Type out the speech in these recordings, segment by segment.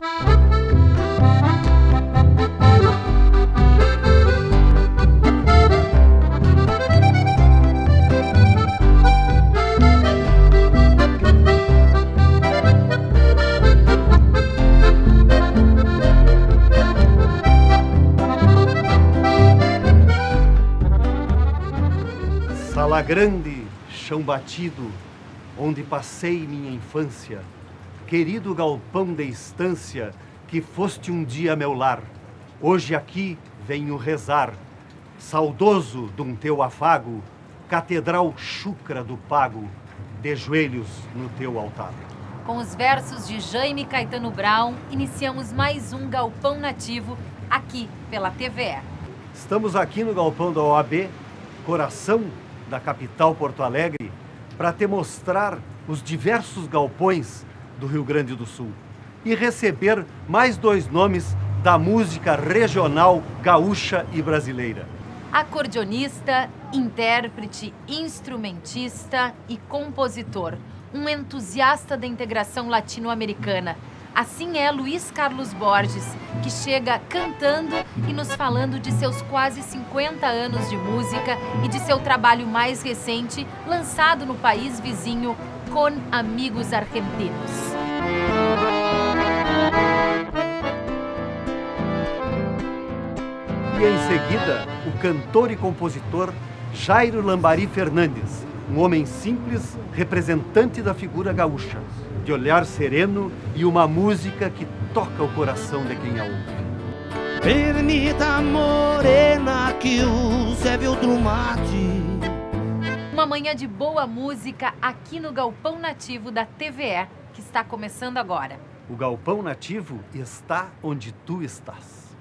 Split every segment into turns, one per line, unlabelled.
Sala grande, chão batido, onde passei minha infância, querido galpão de estância, que foste um dia meu lar, hoje aqui venho rezar, saudoso de um teu afago, catedral chucra do pago, de joelhos no teu altar.
Com os versos de Jaime Caetano Brown, iniciamos mais um Galpão Nativo aqui pela TVE.
Estamos aqui no galpão da OAB, coração da capital Porto Alegre, para te mostrar os diversos galpões do Rio Grande do Sul e receber mais dois nomes da música regional gaúcha e brasileira.
Acordeonista, intérprete, instrumentista e compositor, um entusiasta da integração latino-americana. Assim é Luiz Carlos Borges, que chega cantando e nos falando de seus quase 50 anos de música e de seu trabalho mais recente, lançado no país vizinho Com Amigos Argentinos.
E em seguida, o cantor e compositor Jairo Lambari Fernandes, um homem simples, representante da figura gaúcha, de olhar sereno e uma música que toca o coração de quem a ouve.
Permita morena que use outro mate.
Uma manhã de boa música aqui no Galpão Nativo da TVE, que está começando agora.
O Galpão Nativo está onde tu estás.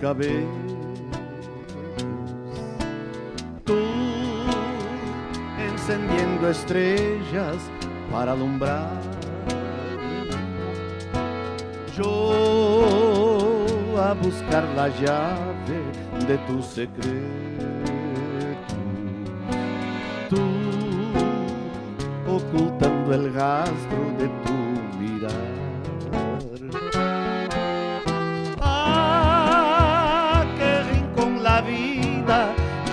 Cabellos. Tú encendiendo estrellas para alumbrar. Yo a buscar la llave de tu secreto. Tú ocultando el rastro de tu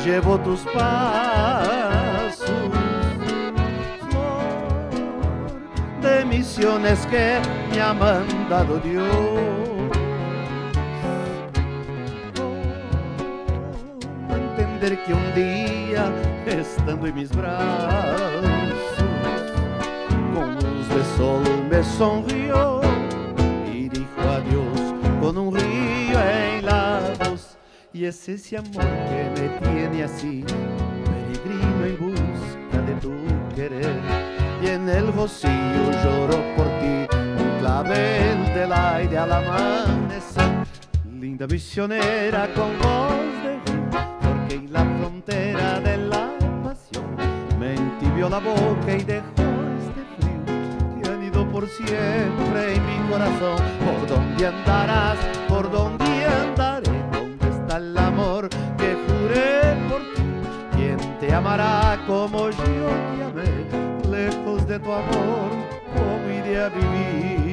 llevo tus pasos. Flor de misiones que me ha mandado Dios. ¿Cómo entender que un día, estando en mis brazos, con luz de sol me sonrió Y es ese amor que me tiene así, peregrino en busca de tu querer. Y en el rocío lloro por ti, un clavel del aire al amanecer. Linda misionera con voz de porque en la frontera de la pasión me entibió la boca y dejó este por siempre en mi corazón. ¿Por dónde andarás? ¿Por dónde? ¿Dónde está el amor que juré por ti? ¿Quién te amará como yo te amé? Lejos de tu amor, ¿cómo iré a vivir?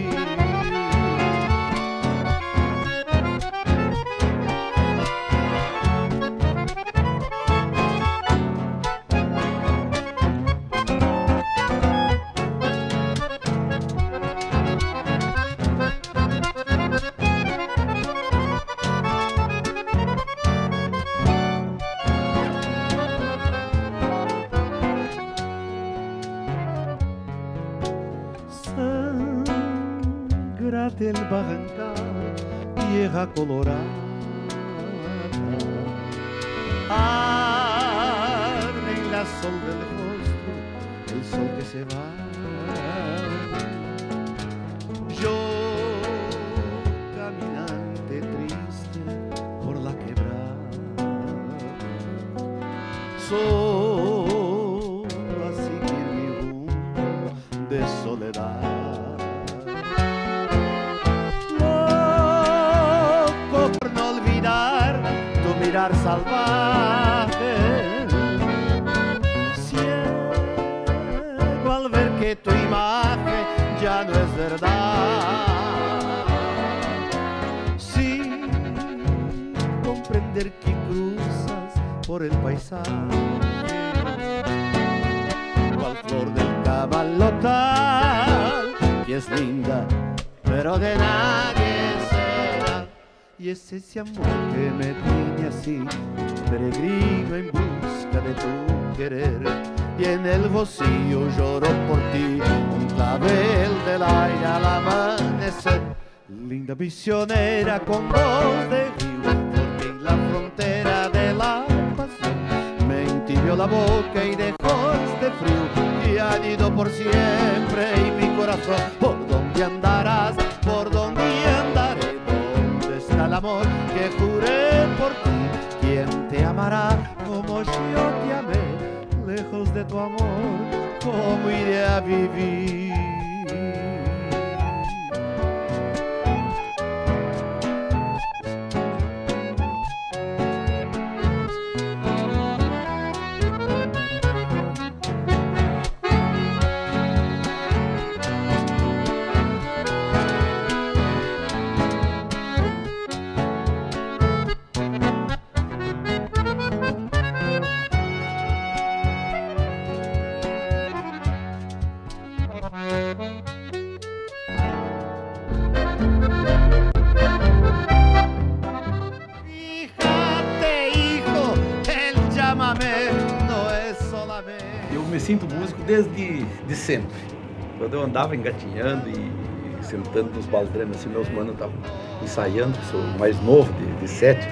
hoja colorada. Arden la sol del rostro, el sol que se va. Salvaje. Ciego al ver que tu imagen ya no es verdad. Sin comprender que cruzas por el paisaje cual flor del cabalotal, que es linda, pero de nadie. Y es ese amor que me tiene así, peregrino en busca de tu querer. Y en el rocío lloro por ti, un clavel del aire al amanecer. Linda misionera con voz de río, porque en la frontera de la pasión me entibió la boca y dejó este frío y han ido por siempre y mi corazón por dónde andarás por dónde que juré por ti. Quién te amará como yo te amé lejos de tu amor cómo iré a vivir
me sinto músico desde de sempre. Quando eu andava engatinhando e, sentando nos baldrames, assim, meus manos estavam ensaiando, sou o mais novo de, de sete,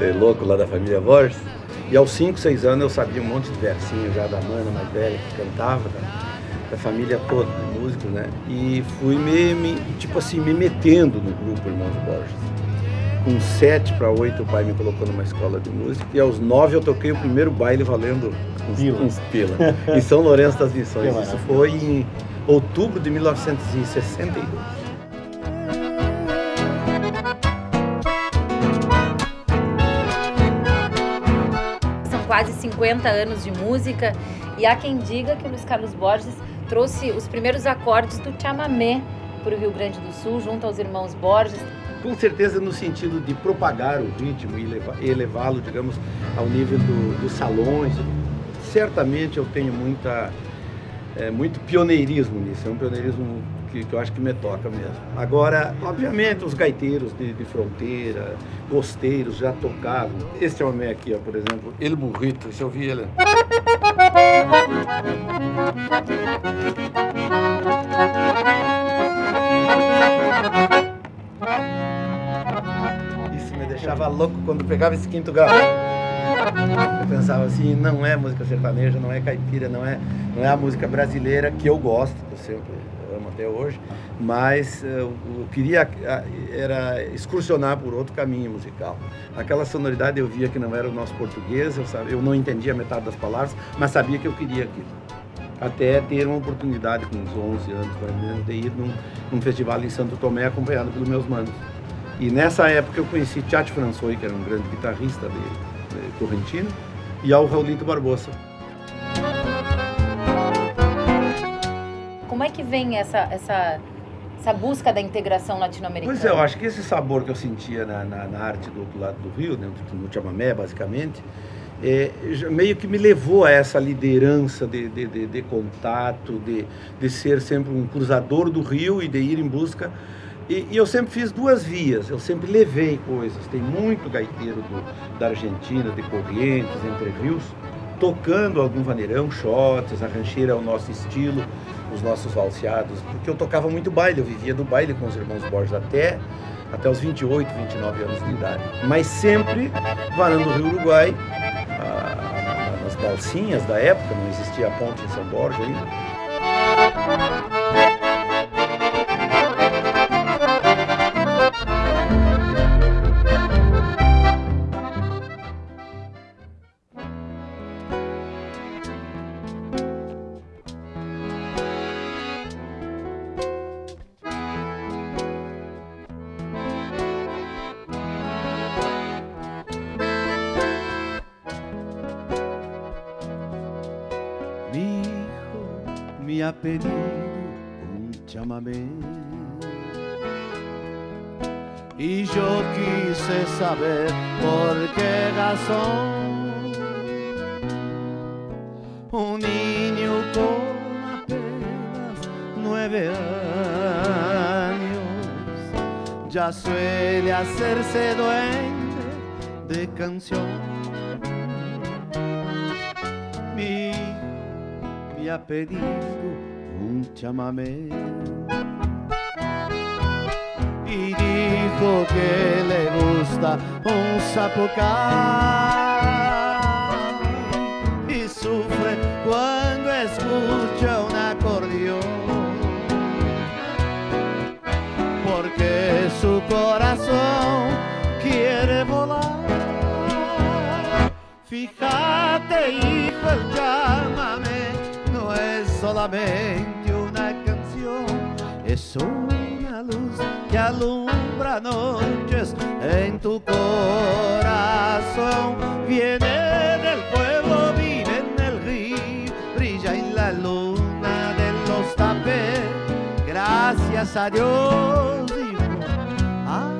é, louco lá da família Borges. E aos cinco, seis anos eu sabia um monte de versinho já da mana mais velha que cantava, da, da família toda de músicos, né? E fui me, me, tipo assim, me metendo no grupo Irmãos Borges. Com sete para oito, o pai me colocou numa escola de música. E aos nove eu toquei o primeiro baile valendo uns
Pila.
uns pila em São Lourenço das Missões. Isso foi em outubro de 1962.
São quase 50 anos de música e há quem diga que o Luiz Carlos Borges trouxe os primeiros acordes do chamamé para o Rio Grande do Sul, junto aos irmãos Borges.
Com certeza no sentido de propagar o ritmo e elevá-lo, digamos, ao nível do- dos salões. Certamente eu tenho muita, é, muito pioneirismo nisso, é um pioneirismo que, que eu acho que me toca mesmo. Agora, obviamente, os gaiteiros de, de fronteira, gosteiros já tocavam. Esse homem aqui, ó, por exemplo, ele burrito, se eu vi ele. Deixava louco quando pegava esse quinto grau. Eu pensava assim, não é música sertaneja, não é caipira, não é, não é a música brasileira que eu gosto, que eu sempre amo até hoje, mas eh, eu, eu queria era excursionar por outro caminho musical. Aquela sonoridade eu via que não era o nosso português, eu, sabia, eu não entendia metade das palavras, mas sabia que eu queria aquilo. Até ter uma oportunidade com uns 11 anos, mais ou menos, de ir num, num festival em Santo Tomé acompanhado pelos meus manos. E nessa época eu conheci Tchat François, que era um grande guitarrista de, de Correntino, e ao Raulito Barbosa.
Como é que vem essa, essa, essa busca da integração latino-americana?
Pois é, eu acho que esse sabor que eu sentia na, na, na arte do outro lado do rio, né, no chamamé, basicamente, é, meio que me levou a essa liderança de, de, de, de contato, de, de ser sempre um cruzador do rio e de ir em busca. E, e eu sempre fiz duas vias, eu sempre levei coisas. Tem muito gaiteiro do, da Argentina, de Corrientes, Entre Rios, tocando algum vaneirão, shots, a rancheira é o nosso estilo, os nossos valseados, porque eu tocava muito baile, eu vivia do baile com os irmãos Borges até, até os 28, 29 anos de idade. Mas sempre varando o Rio Uruguai balsinhas da época, não existia a ponte em São Borja ainda.
Pedido un chamamé. Y yo quise saber por qué razón un niño con apenas nueve años ya suele hacerse duende de canción. Mi, mi apellido un. Y dijo que le gusta un zapucay y sufre cuando escucha un acordeón. Porque su corazón quiere volar. Fíjate, hijo, el chamamé no es solamente es una luz que alumbra noches en tu corazón. Viene del pueblo, vive en el río, brilla en la luna de los tapes. Gracias a Dios, dijo, ay,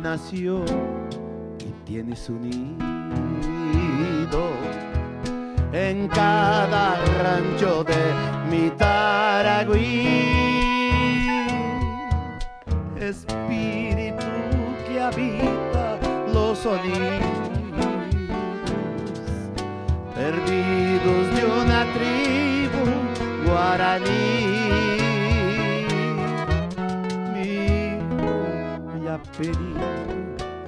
nació y tiene su nido en cada rancho de mi Taragüí. Espíritu que habita los sonidos perdidos de una tribu guaraní. pedí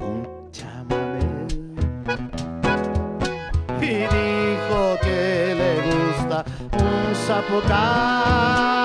un chamamé y dijo que le gusta un zapotal.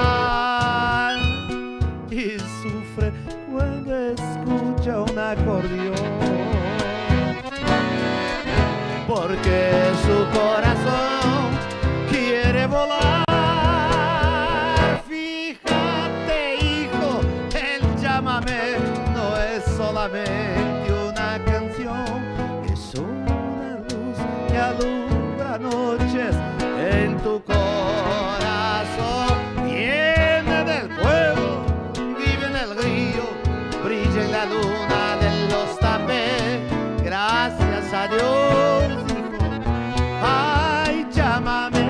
Dios ay, llámame.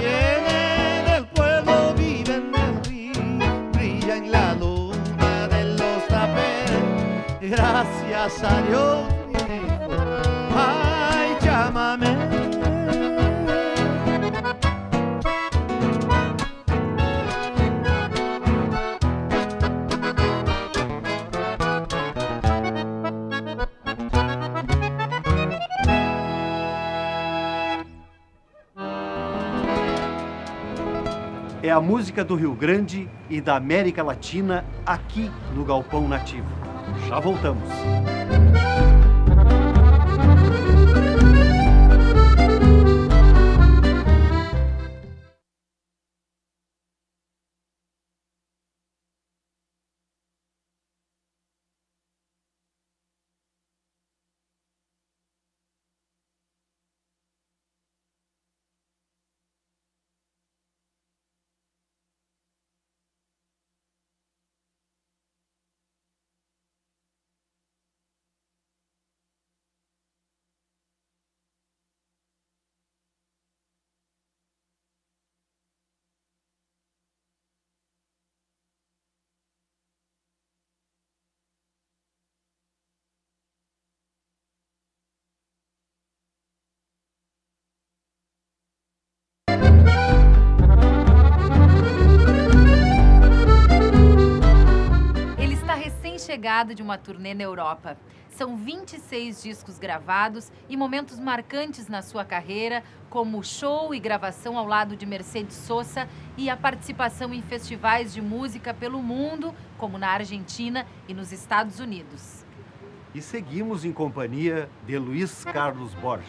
Viene del pueblo, vive en el río, brilla en la luna de los tapes. Gracias a Dios,
é a música do Rio Grande e da América Latina aqui no Galpão Nativo. Já voltamos.
Chegada de uma turnê na Europa. São 26 discos gravados e momentos marcantes na sua carreira, como show e gravação ao lado de Mercedes Sosa e a participação em festivais de música pelo mundo, como na Argentina e nos Estados Unidos.
E seguimos em companhia de Luiz Carlos Borges.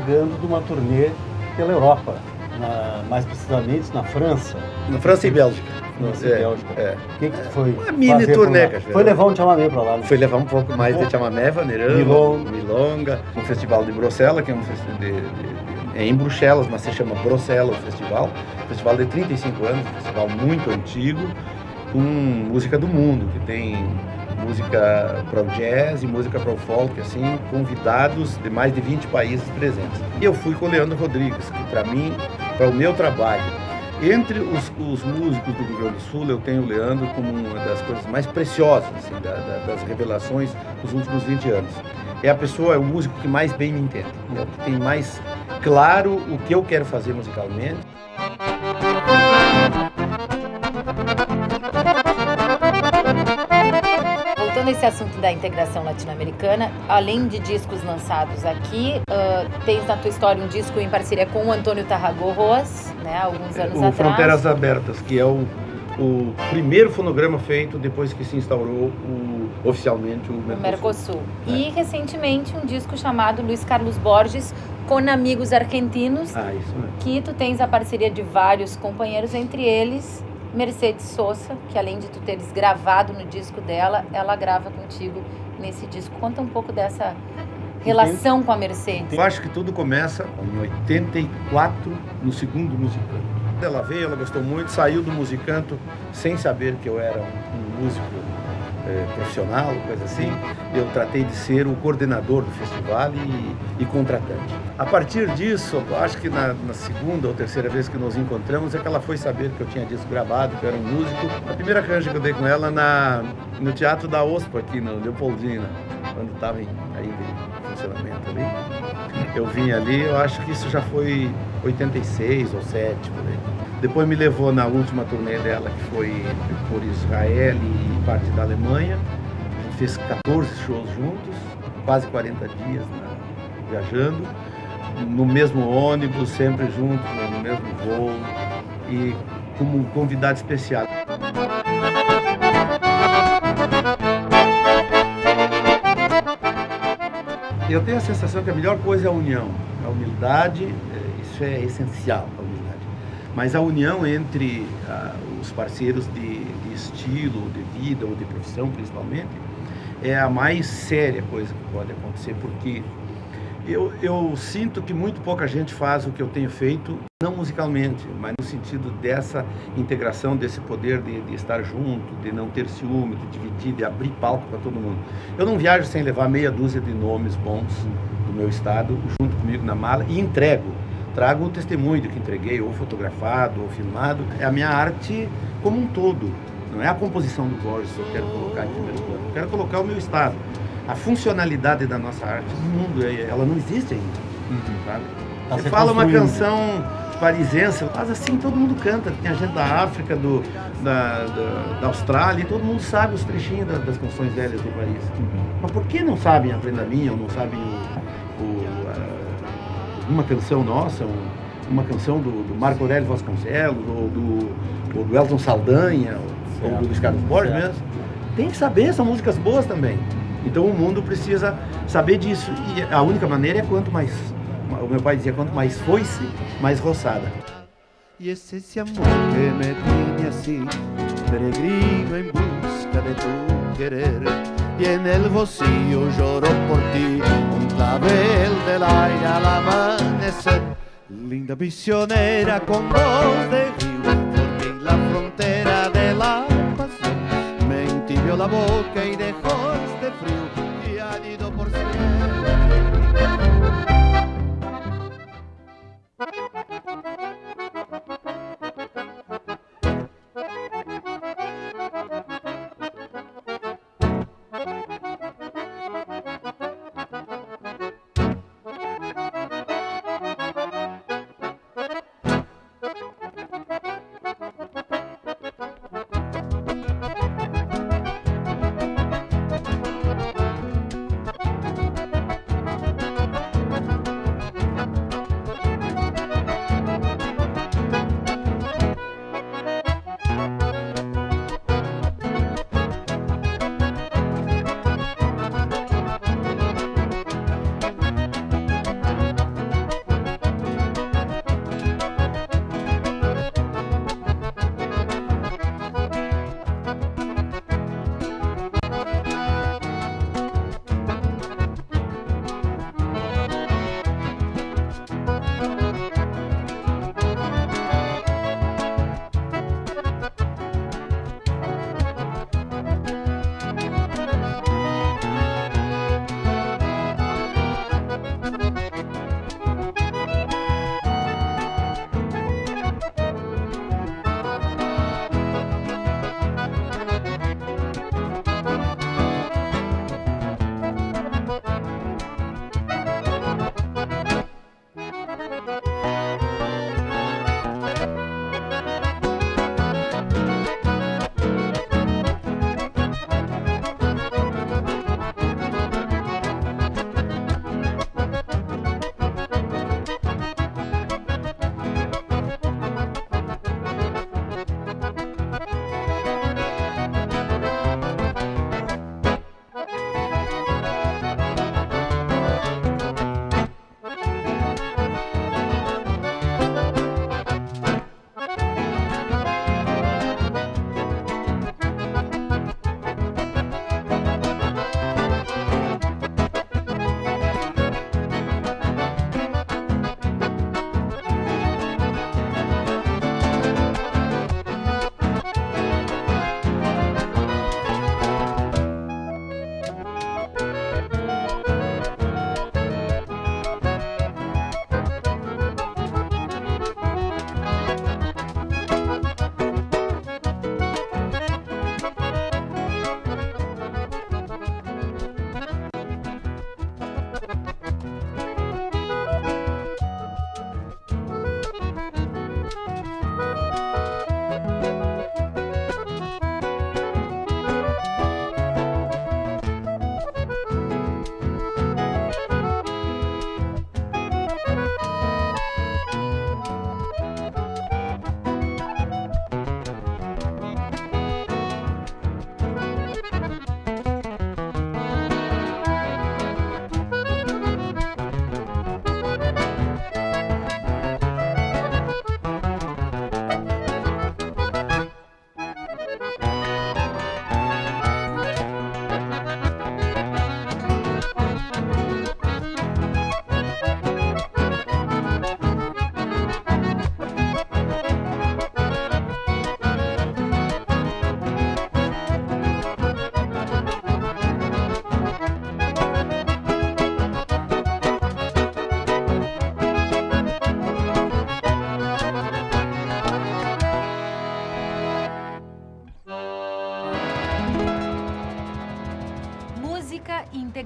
Chegando de uma turnê pela Europa, na, mais precisamente na França.
Na França e Bélgica.
França
É,
e Bélgica.
é.
O que, que foi?
Uma mini turnê, cara.
Foi levar um chamamé pra lá. né?
Foi levar um pouco mais de chamamé, vaneirão,
Milonga.
milonga, um festival de Bruxelas, que é um festival de- de- é em Bruxelas, mas se chama Bruxelas o festival. Festival de 35 anos, um festival muito antigo, com música do mundo, que tem música para o jazz e música para o folk, assim, convidados de mais de 20 países presentes. E eu fui com o Leandro Rodrigues, que para mim, para o meu trabalho, entre os, os músicos do Rio Grande do Sul, eu tenho o Leandro como uma das coisas mais preciosas assim, da- da- das revelações dos últimos 20 anos. É a pessoa, é o músico que mais bem me entende, é o que tem mais claro o que eu quero fazer musicalmente.
Assunto da integração latino-americana, além de discos lançados aqui, ah, tens na tua história um disco em parceria com o Antônio Tarragó Roas, né, alguns anos
o
atrás.
Fronteiras Abertas, que é o, o primeiro fonograma feito depois que se instaurou o- oficialmente o Mercosul.
Mercosul.
É.
E recentemente um disco chamado Luiz Carlos Borges com amigos argentinos,
Ah, isso mesmo.
que tu tens a parceria de vários companheiros, entre eles Mercedes Sosa, que além de tu teres gravado no disco dela, ela grava contigo nesse disco. Conta um pouco dessa relação com a Mercedes.
Eu acho que tudo começa em 84, no segundo Musicanto. Ela veio, ela gostou muito, saiu do Musicanto sem saber que eu era um, músico eh, profissional, coisa assim. Eu tratei de ser o coordenador do festival e, e contratante. A partir disso, acho que na, na segunda ou terceira vez que nos encontramos é que ela foi saber que eu tinha disco gravado, que eu era um músico. A primeira canja que eu dei com ela na, no Teatro da OSPA, aqui no Leopoldina, quando estava ainda em funcionamento ali. Eu vim ali, eu acho que isso já foi 86 ou 7, por aí. Depois me levou na última turnê dela, que foi por Israel e parte da Alemanha. A gente fez 14 shows juntos, quase 40 dias né, viajando, no mesmo ônibus, sempre juntos, né, no mesmo voo, e como convidado especial. Eu tenho a sensação que a melhor coisa é a união. A humildade, eh, isso é essencial, a humildade. Mas a união entre ah, os parceiros de, estilo, de vida ou de profissão, principalmente, é a mais séria coisa que pode acontecer, porque eu, eu sinto que muito pouca gente faz o que eu tenho feito, não musicalmente, mas no sentido dessa integração, desse poder de, de estar junto, de não ter ciúme, de dividir, de abrir palco para todo mundo. Eu não viajo sem levar meia dúzia de nomes bons do meu estado junto comigo na mala e entrego. Trago o testemunho que entreguei, ou fotografado, ou filmado. É a minha arte como um todo. Não é a composição do Borges que eu quero colocar em primeiro plano. Eu quero colocar o meu estado. A funcionalidade da nossa arte no mundo, é- ela não existe ainda. Sabe?
Tá
Você fala uma canção parisiense, mas assim todo mundo canta. Tem a gente da África, do, da, da, da Austrália, e todo mundo sabe os trechinhos da- das canções velhas de Paris. Mas por que não sabem a Prenda Minha, ou não sabem o, o, a- uma canção nossa, um- uma canção do, do Marco Aurélio Vasconcelos, ou do, ou do Elton Saldanha, ou do. Luiz Carlos Borges mesmo? Tem que saber, são músicas boas também. Então o mundo precisa saber disso. E a única maneira é quanto mais. O meu pai dizia: quanto mais foice, mais roçada.
Y es ese amor que me tiene así, peregrino en busca de tu querer. Y en el bolsillo lloro por ti, un clavel del aire al amanecer. Linda misionera con voz de río, porque en la frontera de la la boca y dejó este frío y ha ido por siempre.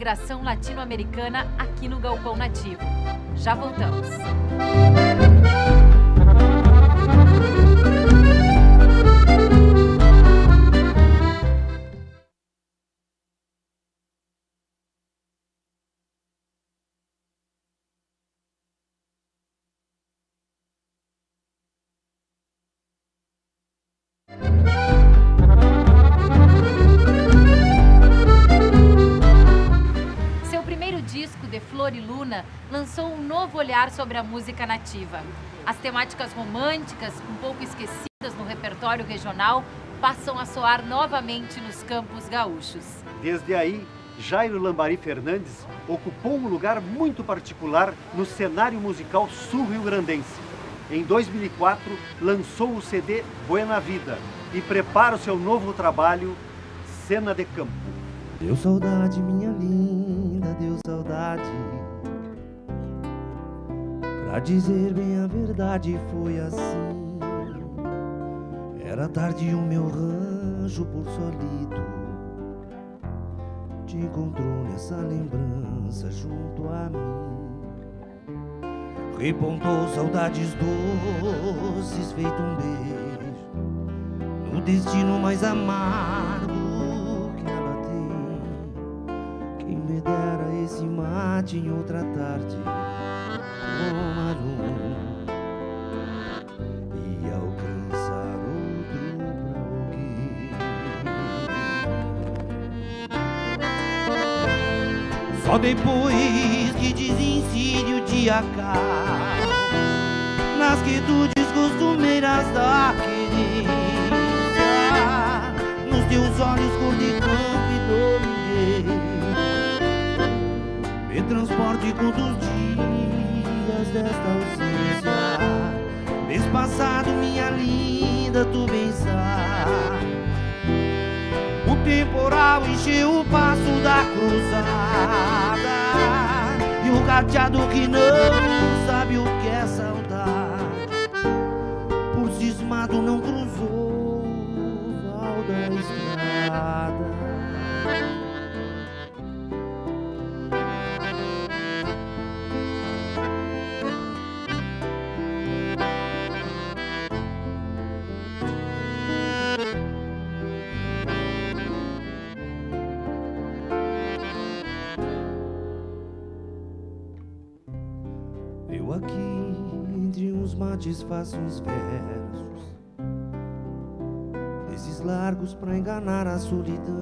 Integração latino-americana aqui no Galpão Nativo. Já voltamos. Lançou um novo olhar sobre a música nativa. As temáticas românticas, um pouco esquecidas no repertório regional, passam a soar novamente nos campos gaúchos.
Desde aí, Jairo Lambari Fernandes ocupou um lugar muito particular no cenário musical sul-rio-grandense. Em 2004, lançou o CD Buena Vida e prepara o seu novo trabalho, Cena de Campo.
Deu saudade, minha linda, deu saudade Pra dizer bem a verdade, foi assim. Era tarde e o meu rancho por solito te encontrou nessa lembrança junto a mim. Repontou saudades doces, feito um beijo no destino mais amargo dera esse mate em outra tarde e alcançar outro pra. Só depois que desincide o dia acaba, nas quietudes costumeiras da querência, nos teus olhos cor de campo e domingueiro, me transporte com os dias desta ausência. Mês passado, minha linda, tu sabe. O temporal encheu o passo da cruzada. E o cateado que não sabe o que é saudade. Por cismado não cruzou o val da estrada. Mates faço uns versos. Desses largos pra enganar a solidão.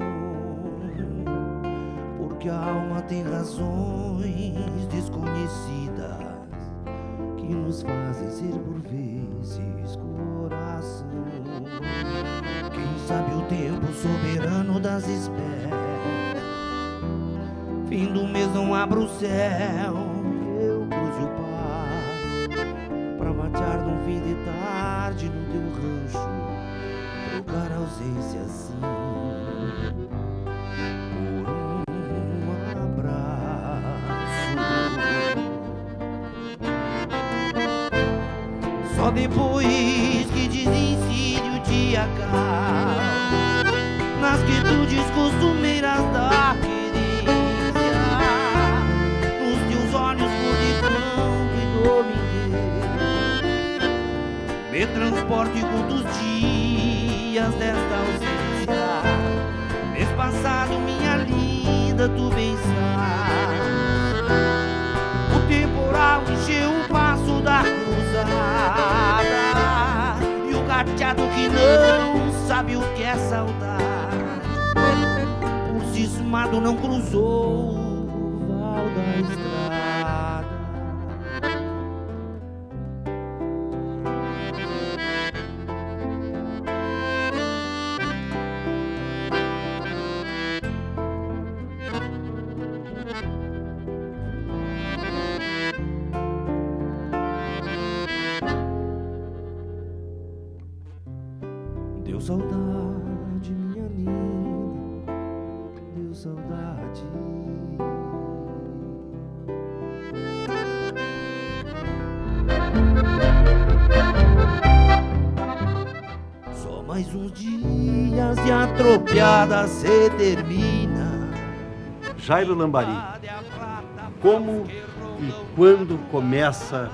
Porque a alma tem razões desconhecidas Que nos fazem ser por vezes coração. Quem sabe o tempo soberano das espécies Fim do mês não abra o céu ausência assim por um abraço. Só depois que desincide o dia acaba, nas quietudes costumeiras da querência, nos teus olhos cor de campo e domingo me transporte com dos dias desta ausência. Mês passado, minha linda, tu sabe. O temporal encheu o passo da cruzada. E o cateado que não sabe o que é saudade. Por cismado não cruzou estrada se termina.
Jairo Lambari, como e quando começa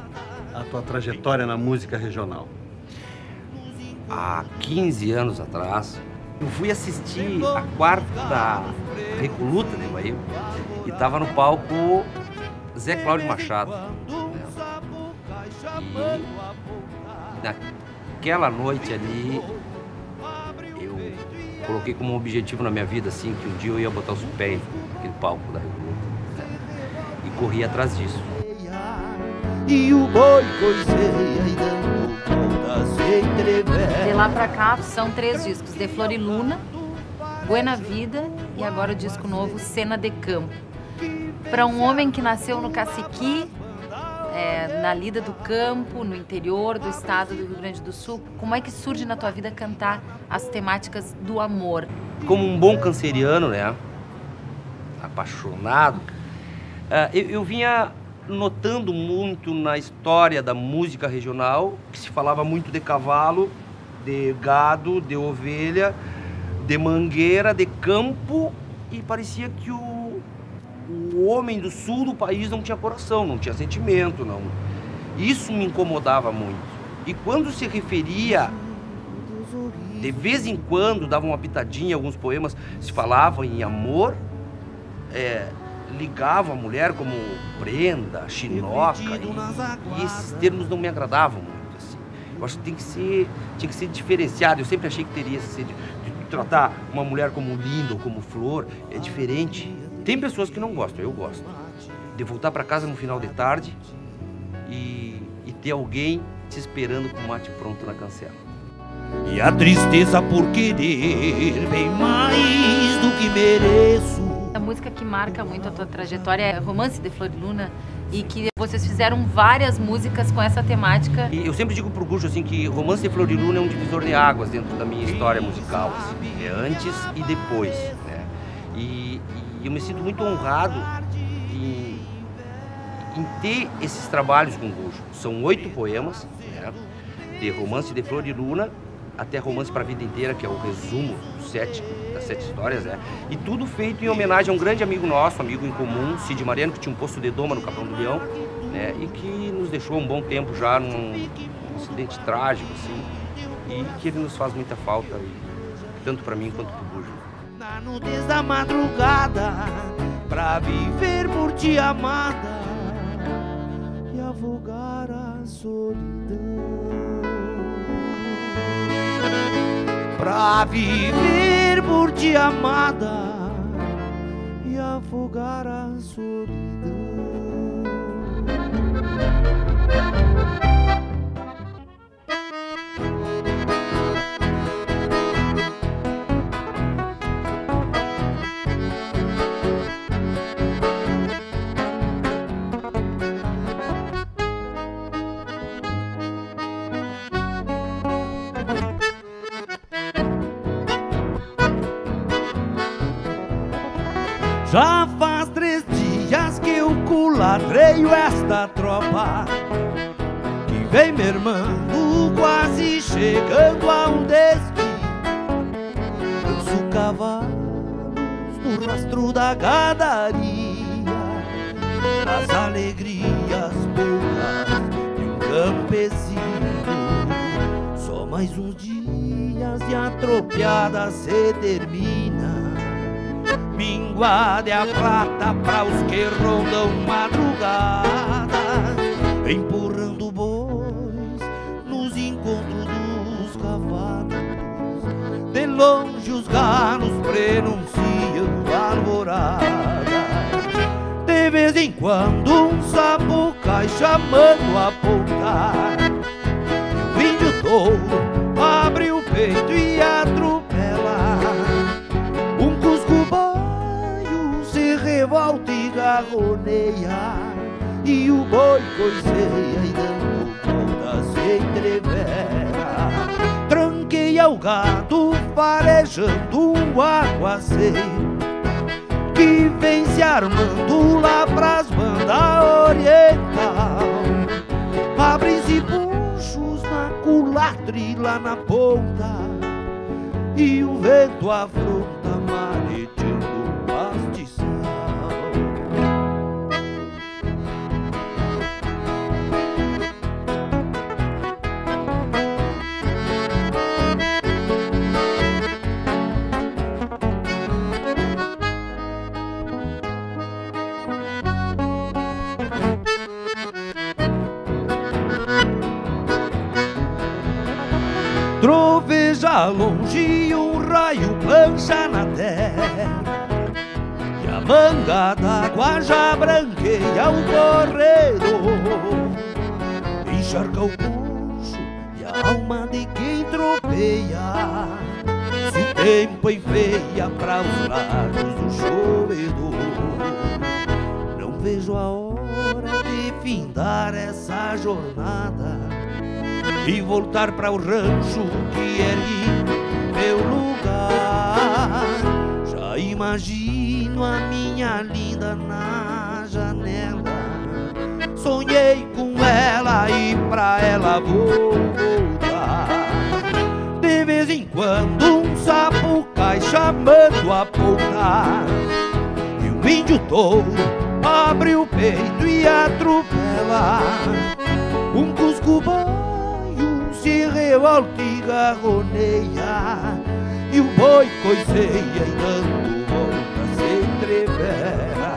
a tua trajetória na música regional?
Há 15 anos atrás, eu fui assistir a quarta Recoluta de Bahia e estava no palco Zé Cláudio Machado. Né? E naquela noite ali coloquei como objetivo na minha vida assim que um dia eu ia botar os pés naquele palco da Recoluta. Né? E corri atrás disso.
E o boi e dando
de lá pra cá são três discos: De Flor e Luna, Buena Vida e agora o disco novo Cena de Campo. Para um homem que nasceu no Caciqui, é, na lida do campo, no interior do estado do Rio Grande do Sul, como é que surge na tua vida cantar as temáticas do amor?
Como um bom canceriano, né? Apaixonado, uh, eu, eu vinha notando muito na história da música regional que se falava muito de cavalo, de gado, de ovelha, de mangueira, de campo e parecia que o, o homem do sul do país não tinha coração, não tinha sentimento, não. Isso me incomodava muito. E quando se referia de vez em quando dava uma pitadinha, alguns poemas se falavam em amor, é, ligava a mulher como prenda, chinoca, e, e, esses termos não me agradavam muito. Assim. Eu acho que tem que ser, tinha que ser diferenciado. Eu sempre achei que teria que ser de, de tratar uma mulher como linda ou como flor é diferente. Tem pessoas que não gostam, eu gosto. De voltar para casa no final de tarde e, e ter alguém te esperando com o mate pronto na cancela.
E a tristeza por querer bem mais do que mereço
a música que marca muito a tua trajetória é Romance de Flor e Luna e que vocês fizeram várias músicas com essa temática.
E eu sempre digo pro Gucho assim que Romance de Flor e Luna é um divisor de águas dentro da minha história musical, assim, é antes e depois, né? E, e eu me sinto muito honrado em, em ter esses trabalhos com o Gucho. São oito poemas, né? de Romance de Flor e Luna até Romance para a Vida Inteira, que é o resumo sete Sete Histórias, né? E tudo feito em homenagem a um grande amigo nosso, amigo em comum, Cid Mariano, que tinha um posto de doma no Capão do Leão, né? E que nos deixou um bom tempo já num, num acidente trágico, assim, e que ele nos faz muita falta, tanto para mim quanto pro Bujo.
Na nudez da madrugada, pra viver por ti amada e afogar a solidão. pra viver por ti amada e afogar a solidão. Tropa Que vem mermando, quase chegando a um destino Ouço cavalos no rastro da gadaria Das alegrias poucas de um campesino. Só mais uns dias de atropiada se termina. Minguade a prata para os que rondam madrugada, empurrando bois nos encontros dos cavalos. De longe os galos prenunciam alvorada. De vez em quando um sapo cai chamando a ponta. E o índio touro abre o peito e atropela. Um cusco revolta e garroneia E o boi coiceia e dando voltas entrevera Tranqueia o gado farejando um aguaceiro Que vem se armando lá pras bandas oriental. Abrem-se buchos na culatra lá na ponta E o vento afronta mareteando longe um raio plancha na terra. E a manga d'água já branqueia o corredor. Encharca o bucho e a alma de quem tropeia. Se o tempo enfeia para os lados do chovedor. Não vejo a hora de findar essa jornada e voltar para o rancho que era meu lugar. Já imagino a minha linda na janela. Sonhei com ela e pra ela vou voltar. De vez em quando um sapo cai chamando a ponta. E o índio touro abre o peito e atropela. Se revolta e o boi coiceia e dando volta se entrevera.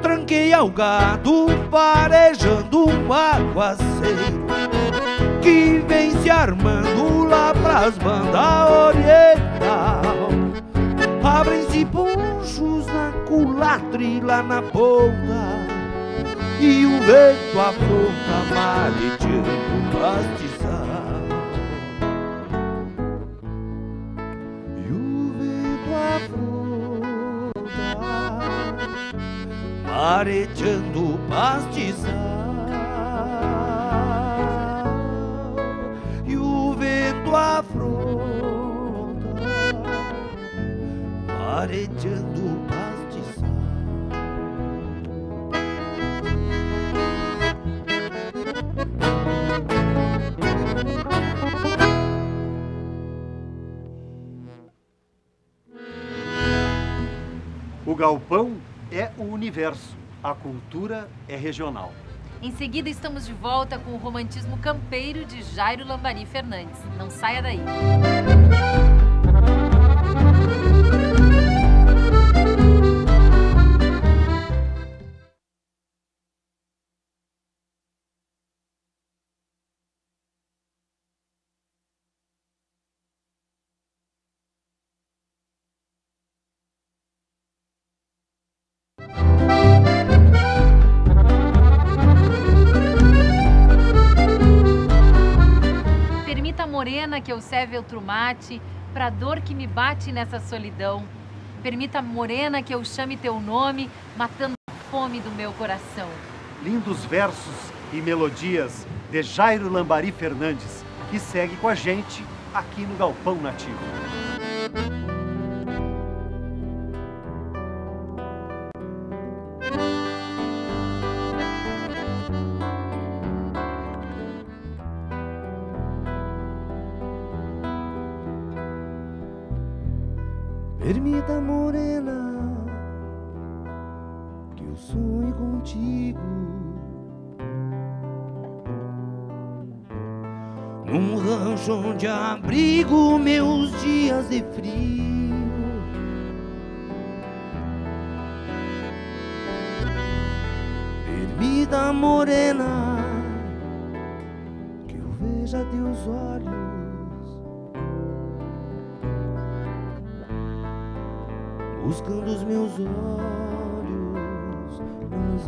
Tranqueia o gado parejando um aguaceiro Que vem se armando lá pras bandas oriental. Abrem-se ponchos na culatra e lá na ponta e o vento afronta mareteando o mareteando o pastizal E o vento afronta mareteando o pastizal
O galpão é o universo, a cultura é regional.
Em seguida, estamos de volta com o romantismo campeiro de Jairo Lambari Fernandes. Não saia daí. Permita, morena, que eu serve outro mate pra dor que me bate nessa solidão. Permita, morena, que eu chame teu nome, matando a fome do meu coração.
Lindos versos e melodias de Jairo Lambari Fernandes, que segue com a gente aqui no Galpão Nativo.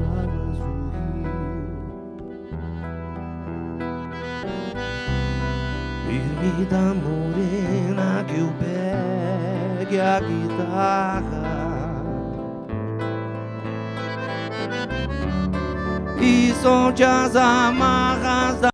Águas morena, que eu pegue a guitarra. E solte as amarras da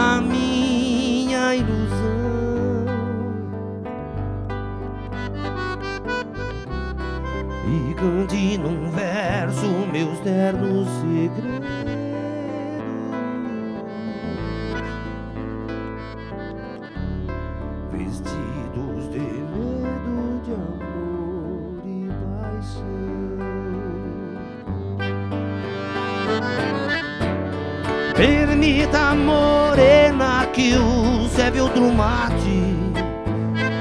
Permita, morena, que serve outro mate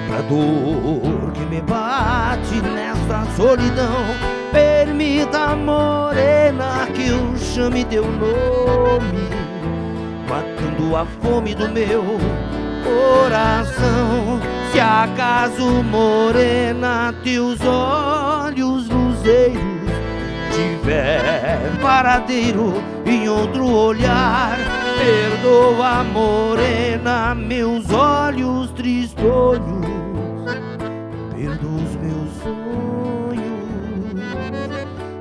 Pra dor que me bate nessa solidão. Permita, morena, que eu chame teu nome Matando a fome do meu coração. Se acaso, morena, teus olhos luzeiros tiver paradeiro em outro olhar, perdoa, morena, meus olhos tristonhos, perdoa os meus sonhos,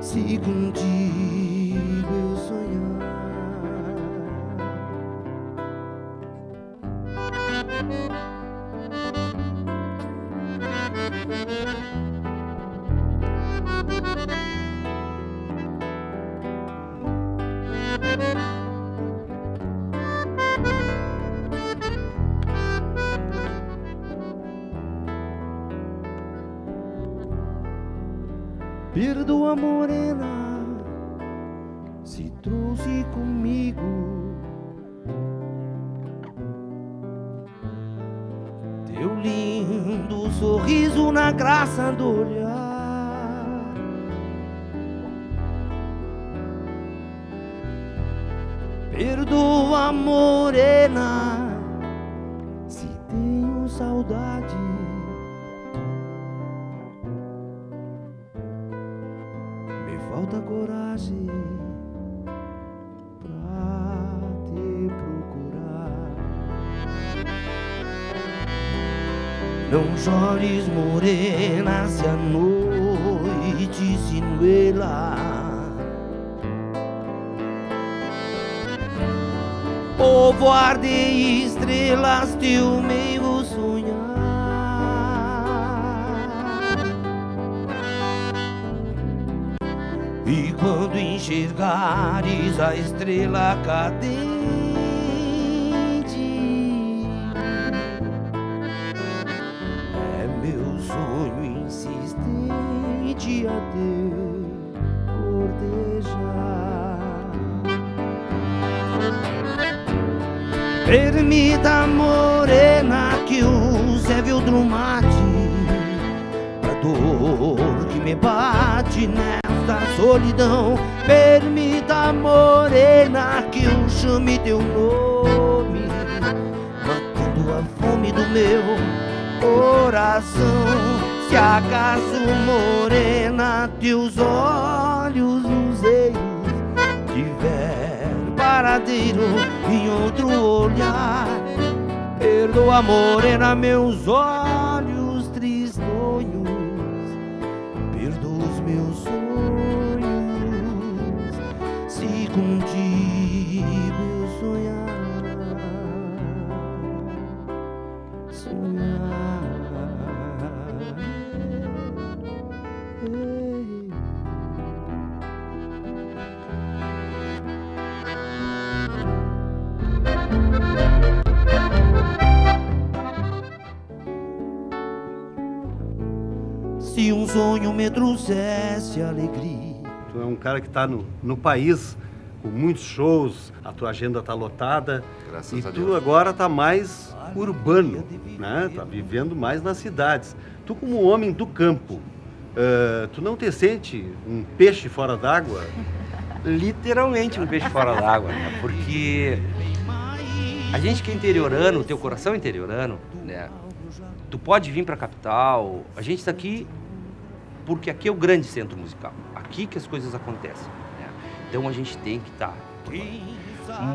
se contigo Perdoa, morena, se trouxe comigo teu lindo sorriso na graça do olhar. Perdoa, morena, se tenho saudade. Não chores, morena, se a noite se nuela. Povoar de estrelas teu meio sonhar. E quando enxergares a estrela cadente, Permita, morena, que o drumate a dor que me bate nesta solidão. Permita, morena, que eu chame teu nome, matando a fome do meu coração. Se acaso, morena, teus olhos paradeiro em outro olhar. Perdoa, morena, meus olhos sonho me trouxesse alegria.
Tu é um cara que está no, no país com muitos shows, a tua agenda está lotada.
Graças
e
a
tu
Deus.
agora tá mais urbano, né? Tá vivendo mais nas cidades. Tu como um homem do campo, eh, tu não te sente um peixe fora d'água?
literalmente um peixe fora d'água, né? Porque a gente que é interiorano, o teu coração é interiorano, né? Tu pode vir pra capital, a gente está aqui porque aqui é o grande centro musical. Aqui que as coisas acontecem, né? Então a gente tem que estar.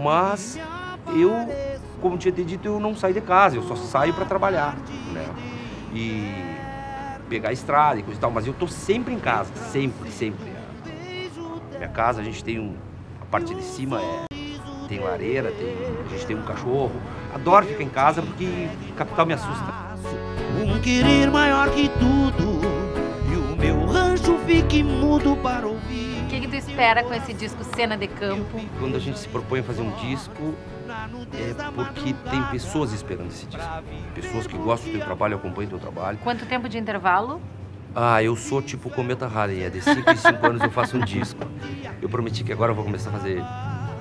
Mas eu, como tinha te dito, eu não saio de casa, eu só saio para trabalhar, né? E pegar a estrada e coisa e tal, mas eu tô sempre em casa, sempre, sempre. Minha casa, a gente tem um. A parte de cima é. Tem lareira, tem, a gente tem um cachorro. Adoro ficar em casa porque capital me assusta.
Um querer maior que tudo rancho fique mudo para ouvir
O que, que tu espera com esse disco Cena de Campo?
Quando a gente se propõe a fazer um disco, é porque tem pessoas esperando esse disco. Pessoas que gostam do teu trabalho, acompanham o teu trabalho.
Quanto tempo de intervalo?
Ah, eu sou tipo Cometa Halley, é de 5 em 5 anos eu faço um disco. Eu prometi que agora eu vou começar a fazer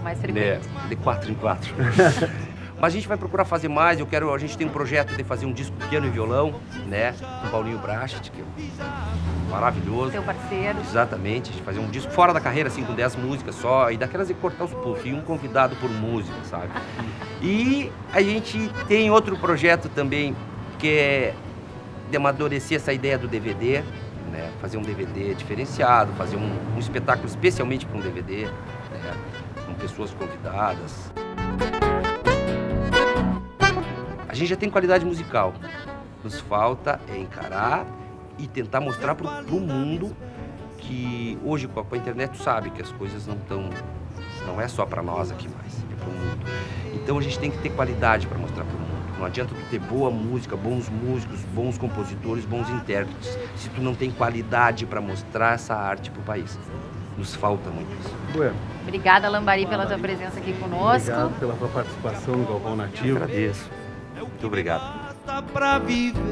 Mais
né,
frequente.
de 4 em 4. Mas a gente vai procurar fazer mais, eu quero, a gente tem um projeto de fazer um disco piano e violão, né? Com o Paulinho Brachit, que é maravilhoso.
Teu parceiro.
Exatamente, a gente fazer um disco fora da carreira, assim, com 10 músicas só, e daquelas de cortar os pulsos, e um convidado por música, sabe? E a gente tem outro projeto também, que é de amadurecer essa ideia do DVD, né? fazer um DVD diferenciado, fazer um, um espetáculo especialmente para um DVD, né? com pessoas convidadas. Gente já tem qualidade musical. Nos falta é encarar e tentar mostrar para o mundo que hoje com a, com a internet tu sabe que as coisas não estão não é só para nós aqui mais, é para o mundo. Então a gente tem que ter qualidade para mostrar para o mundo. Não adianta tu ter boa música, bons músicos, bons compositores, bons intérpretes, se tu não tem qualidade para mostrar essa arte para o país. Nos falta muito isso.
Bueno,
Obrigada, Lambari, pela tua presença aqui conosco.
obrigado pela tua participação no Galpão Nativo.
Agradeço. Muito obrigado.
pra viver.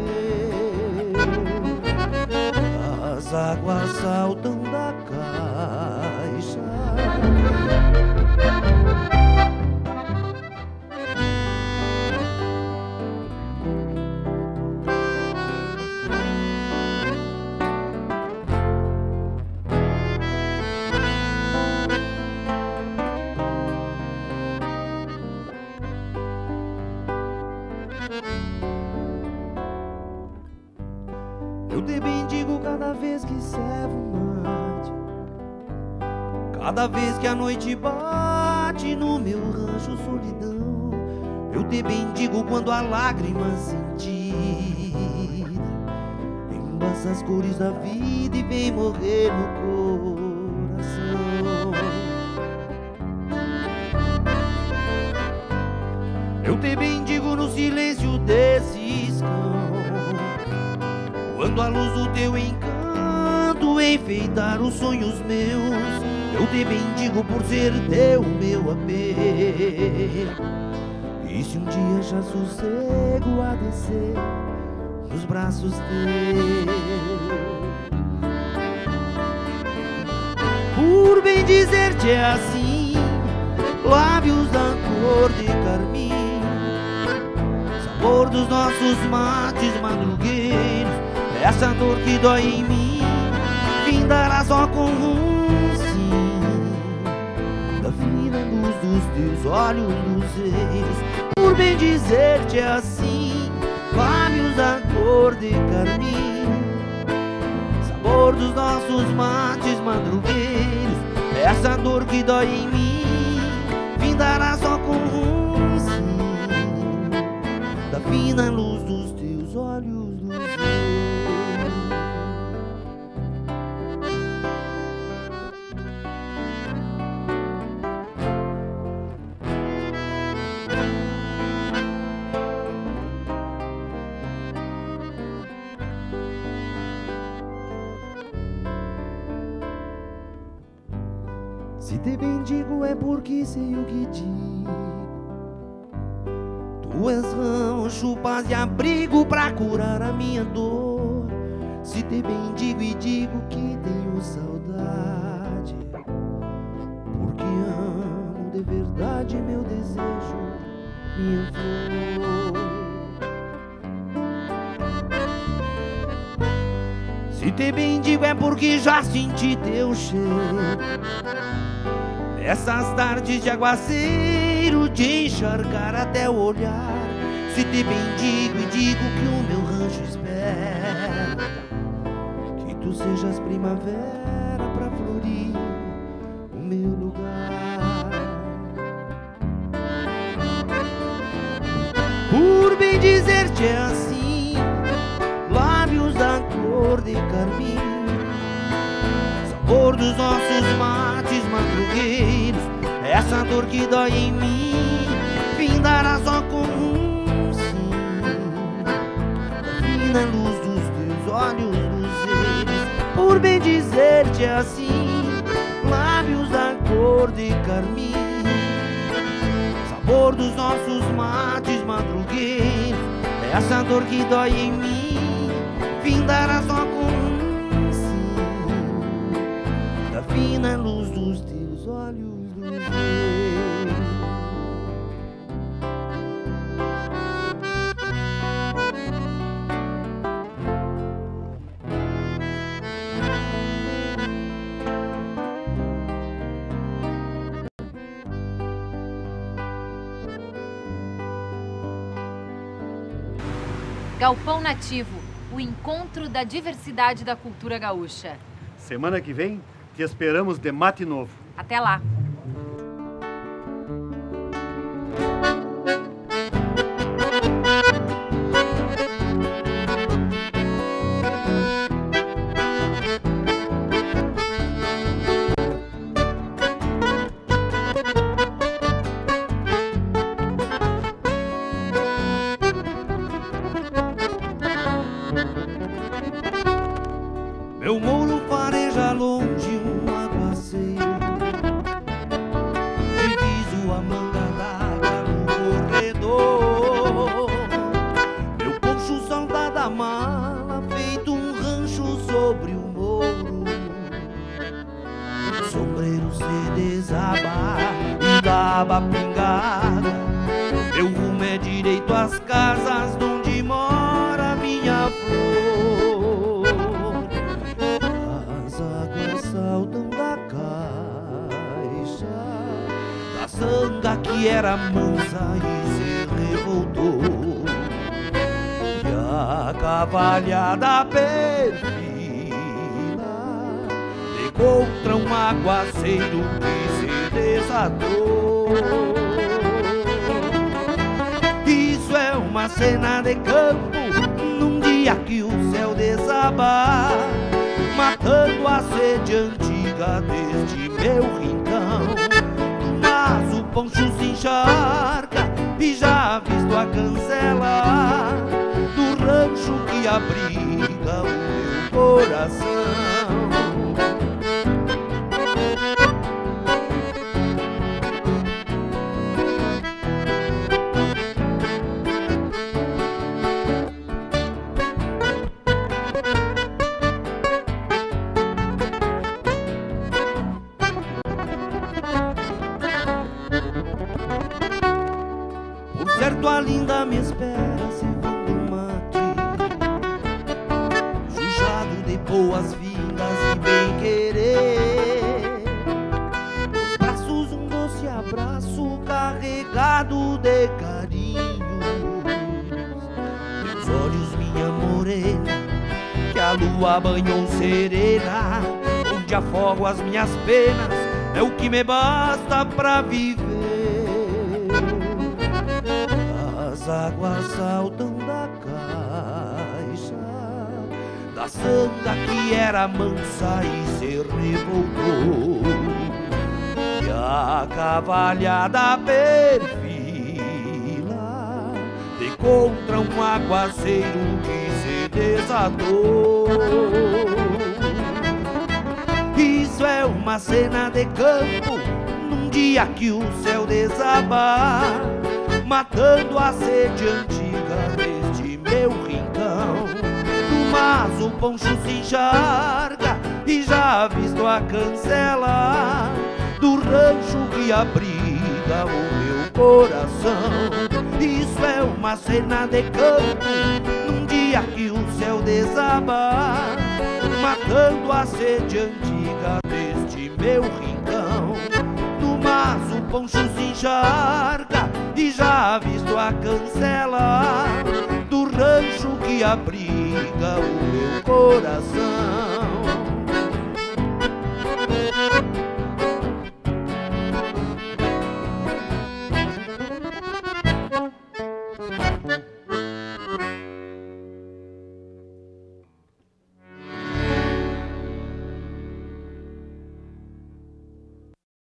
As águas saltam da caixa. Cada vez que a noite bate no meu rancho solidão. Eu te bendigo quando a lágrima sentida embaça as cores da vida e vem morrer no coração. Eu te bendigo no silêncio desses cães. Quando a luz do teu encanto enfeitar os sonhos meus, eu te bendigo por ser teu meu apego. E se um dia já sossego a descer nos braços teus, por bem dizer-te é assim, lábios da cor de carmim sabor dos nossos mates madrugueiros Essa dor que dói em mim Findará só com um sim Da fina luz dos teus olhos luzeiros Por bem dizer-te assim Lábios da cor de carmim. Sabor dos nossos mates madrugueiros Essa dor que dói em mim Findará só com um sim da fina luz dos teus olhos porque sei o que digo. Tu és rancho, paz e abrigo pra curar a minha dor. Se te bendigo e digo que tenho saudade, porque amo de verdade meu desejo, minha flor. Se te bendigo é porque já senti teu cheiro. Essas tardes de aguaceiro de encharcar até o olhar Se te bendigo e digo que o meu rancho espera. Que tu sejas primavera pra florir o meu lugar. Por bem dizer-te é assim Lábios da cor de carmim Sabor dos nossos mates madrugueiros Essa dor que dói em mim Findará só com um sim. Da fina luz dos teus olhos luzeiros Por bem dizer-te assim Lábios da cor de carmim. Sabor dos nossos mates madrugueiros Essa dor que dói em mim Findará só com um sim. Da fina luz dos teus
Galpão Nativo, o o encontro da diversidade da cultura gaúcha.
Semana que vem, te esperamos de mate novo.
Até lá!
Meu mouro de carinho Meus olhos minha morena que a lua banhou serena Onde afogo as minhas penas é o que me basta pra viver. As águas saltam da caixa Da sanga que era mansa e se revoltou. E a cavalhada perfila De contra um aguaceiro que se desatou Isso é uma cena de campo Num dia que o céu desabar matando a sede antiga deste meu rincão. Mas o poncho se encharca e já visto a cancela do rancho que abriga o meu coração. Isso é uma cena de campo num dia que o céu desabar, matando a sede antiga deste meu rincão. No mas o poncho se encharca e já visto a cancela do rancho que abriga o meu coração.